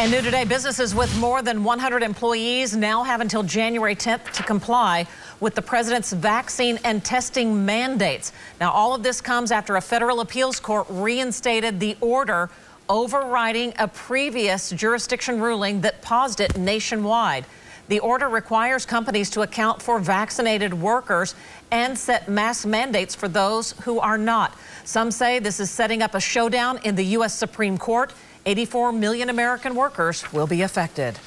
And new today, businesses with more than 100 employees now have until January 10th to comply with the president's vaccine and testing mandates. Now, all of this comes after a federal appeals court reinstated the order overriding a previous jurisdiction ruling that paused it nationwide. The order requires companies to account for vaccinated workers and set mask mandates for those who are not. Some say this is setting up a showdown in the U.S. Supreme Court 84 million American workers will be affected.